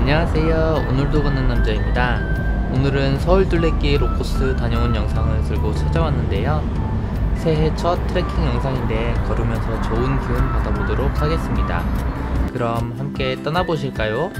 안녕하세요. 오늘도 걷는 남자입니다. 오늘은 서울 둘레길 로코스 다녀온 영상을 들고 찾아왔는데요. 새해 첫 트레킹 영상인데 걸으면서 좋은 기운 받아보도록 하겠습니다. 그럼 함께 떠나보실까요?